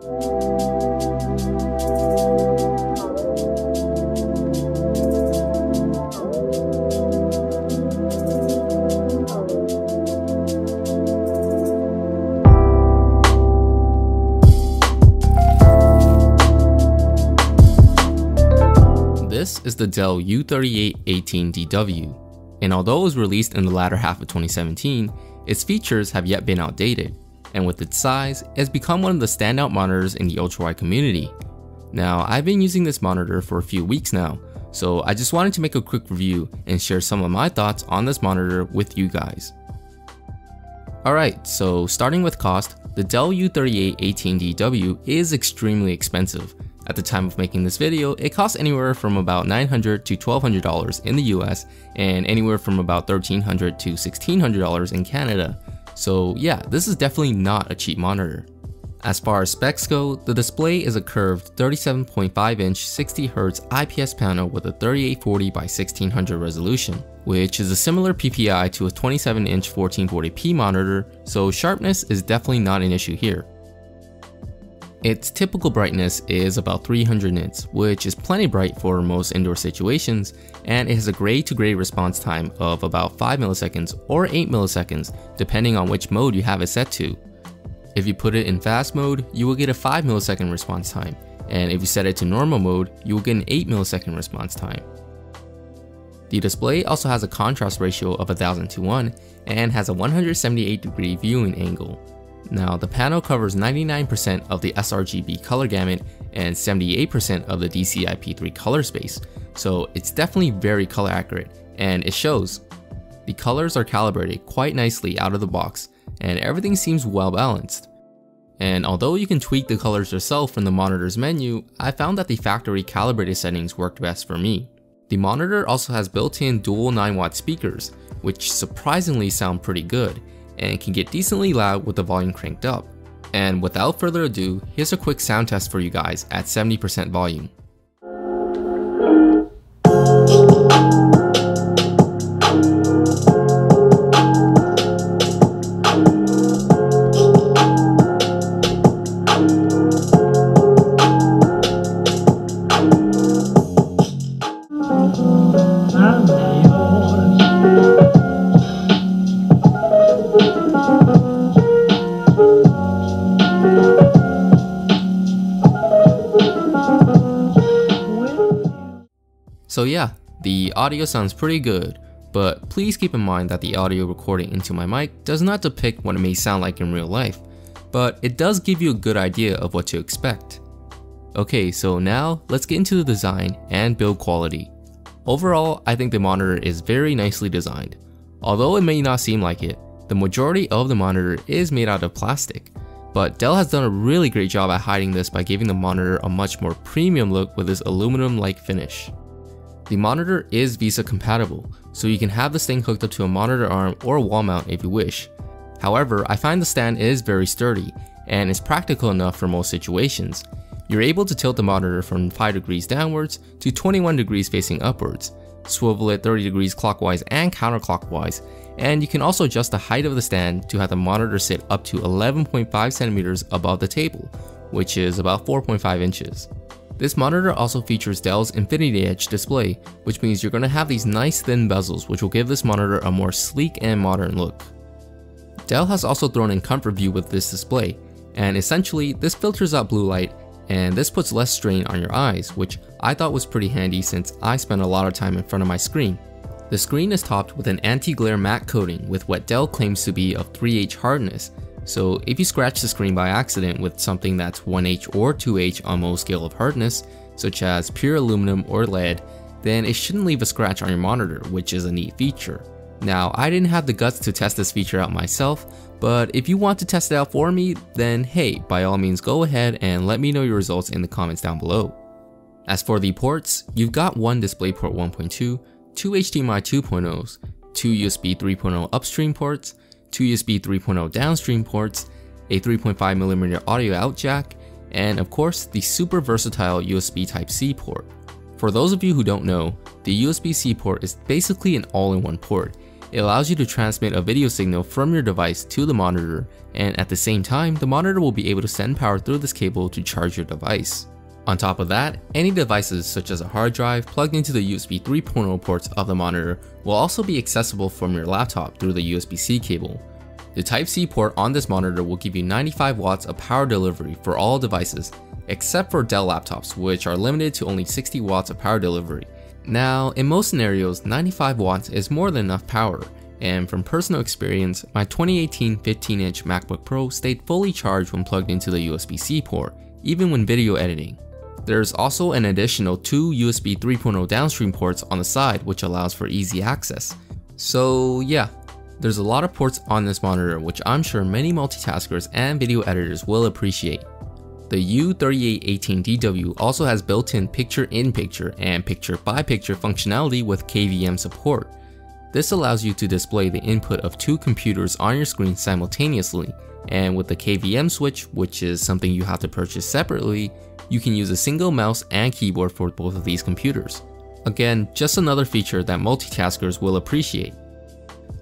This is the Dell U3818DW, and although it was released in the latter half of 2017, its features have yet been outdated, and with its size, it has become one of the standout monitors in the ultrawide community. Now, I've been using this monitor for a few weeks now, so I just wanted to make a quick review and share some of my thoughts on this monitor with you guys. Alright, so starting with cost, the Dell U3818DW is extremely expensive, at the time of making this video, it costs anywhere from about $900 to $1,200 in the US and anywhere from about $1,300 to $1,600 in Canada. So yeah, this is definitely not a cheap monitor. As far as specs go, the display is a curved 37.5 inch 60Hz IPS panel with a 3840 by 1600 resolution, which is a similar PPI to a 27 inch 1440p monitor, so sharpness is definitely not an issue here. Its typical brightness is about 300 nits, which is plenty bright for most indoor situations, and it has a gray to gray response time of about 5 milliseconds or 8 milliseconds, depending on which mode you have it set to. If you put it in fast mode, you will get a 5 millisecond response time, and if you set it to normal mode, you will get an 8 millisecond response time. The display also has a contrast ratio of 1000 to 1 and has a 178 degree viewing angle, now, the panel covers 99% of the sRGB color gamut and 78% of the DCI-P3 color space, so it's definitely very color accurate, and it shows. The colors are calibrated quite nicely out of the box, and everything seems well balanced. And although you can tweak the colors yourself from the monitor's menu, I found that the factory calibrated settings worked best for me. The monitor also has built-in dual 9 watt speakers, which surprisingly sound pretty good, and can get decently loud with the volume cranked up. And without further ado, here's a quick sound test for you guys at 70% volume. So yeah, the audio sounds pretty good, but please keep in mind that the audio recording into my mic does not depict what it may sound like in real life, but it does give you a good idea of what to expect. Okay, so now let's get into the design and build quality. Overall, I think the monitor is very nicely designed. Although it may not seem like it, the majority of the monitor is made out of plastic, but Dell has done a really great job at hiding this by giving the monitor a much more premium look with this aluminum-like finish. The monitor is VESA compatible, so you can have this thing hooked up to a monitor arm or wall mount if you wish. However, I find the stand is very sturdy, and is practical enough for most situations. You're able to tilt the monitor from 5 degrees downwards to 21 degrees facing upwards, swivel it 30 degrees clockwise and counterclockwise, and you can also adjust the height of the stand to have the monitor sit up to 11.5 centimeters above the table, which is about 4.5 inches. This monitor also features Dell's Infinity Edge display, which means you're going to have these nice thin bezels which will give this monitor a more sleek and modern look. Dell has also thrown in comfort view with this display, and essentially this filters out blue light and this puts less strain on your eyes, which I thought was pretty handy since I spend a lot of time in front of my screen. The screen is topped with an anti-glare matte coating with what Dell claims to be of 3H hardness, so if you scratch the screen by accident with something that's 1H or 2H on most scale of hardness, such as pure aluminum or lead, then it shouldn't leave a scratch on your monitor, which is a neat feature. Now, I didn't have the guts to test this feature out myself, but if you want to test it out for me, then hey, by all means go ahead and let me know your results in the comments down below. As for the ports, you've got one DisplayPort 1.2, two HDMI 2.0s, two USB 3.0 upstream ports, two USB 3.0 downstream ports, a 3.5mm audio out jack, and of course the super versatile USB Type-C port. For those of you who don't know, the USB-C port is basically an all-in-one port, it allows you to transmit a video signal from your device to the monitor, and at the same time, the monitor will be able to send power through this cable to charge your device. On top of that, any devices such as a hard drive plugged into the USB 3.0 ports of the monitor will also be accessible from your laptop through the USB-C cable. The Type-C port on this monitor will give you 95 watts of power delivery for all devices, except for Dell laptops, which are limited to only 60 watts of power delivery, now, in most scenarios, 95 watts is more than enough power, and from personal experience, my 2018 15-inch MacBook Pro stayed fully charged when plugged into the USB-C port, even when video editing. There's also an additional two USB 3.0 downstream ports on the side which allows for easy access. So yeah, there's a lot of ports on this monitor which I'm sure many multitaskers and video editors will appreciate. The U3818DW also has built-in picture-in-picture and picture-by-picture functionality with KVM support. This allows you to display the input of two computers on your screen simultaneously, and with the KVM switch, which is something you have to purchase separately, you can use a single mouse and keyboard for both of these computers. Again, just another feature that multitaskers will appreciate.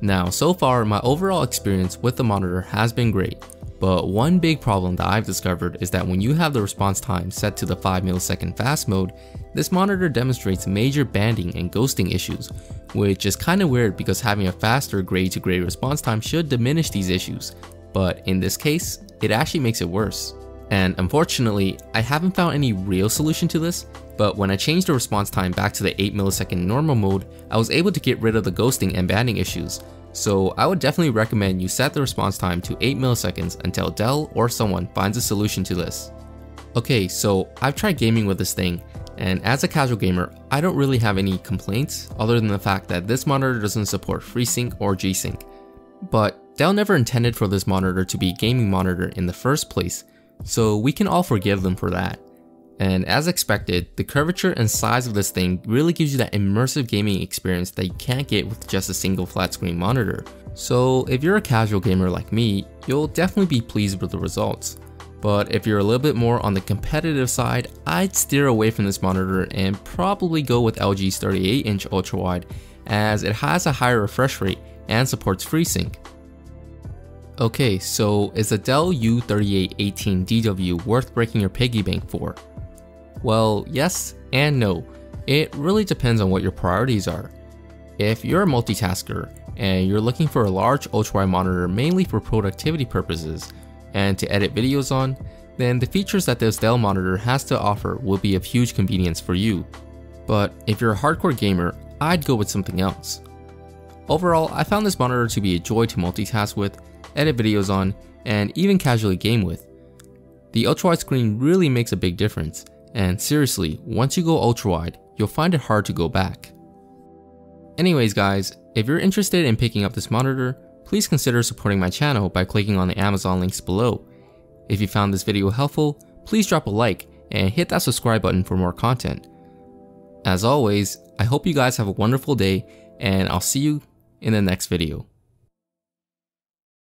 Now, so far, my overall experience with the monitor has been great, but one big problem that I've discovered is that when you have the response time set to the 5 millisecond fast mode, this monitor demonstrates major banding and ghosting issues, which is kinda weird because having a faster gray to gray response time should diminish these issues, but in this case, it actually makes it worse. And unfortunately, I haven't found any real solution to this, but when I changed the response time back to the 8 millisecond normal mode, I was able to get rid of the ghosting and banding issues, so I would definitely recommend you set the response time to 8 milliseconds until Dell or someone finds a solution to this. Okay, so I've tried gaming with this thing, and as a casual gamer, I don't really have any complaints other than the fact that this monitor doesn't support FreeSync or G-Sync. But Dell never intended for this monitor to be a gaming monitor in the first place, so we can all forgive them for that. And as expected, the curvature and size of this thing really gives you that immersive gaming experience that you can't get with just a single flat screen monitor. So if you're a casual gamer like me, you'll definitely be pleased with the results. But if you're a little bit more on the competitive side, I'd steer away from this monitor and probably go with LG's 38-inch ultrawide as it has a higher refresh rate and supports FreeSync. Okay, so is the Dell U3818DW worth breaking your piggy bank for? Well, yes and no. It really depends on what your priorities are. If you're a multitasker and you're looking for a large ultrawide monitor mainly for productivity purposes and to edit videos on, then the features that this Dell monitor has to offer will be of huge convenience for you. But if you're a hardcore gamer, I'd go with something else. Overall, I found this monitor to be a joy to multitask with, edit videos on, and even casually game with. The ultrawide screen really makes a big difference, and seriously, once you go ultra wide, you'll find it hard to go back. Anyways guys, if you're interested in picking up this monitor, please consider supporting my channel by clicking on the Amazon links below. If you found this video helpful, please drop a like and hit that subscribe button for more content. As always, I hope you guys have a wonderful day and I'll see you in the next video.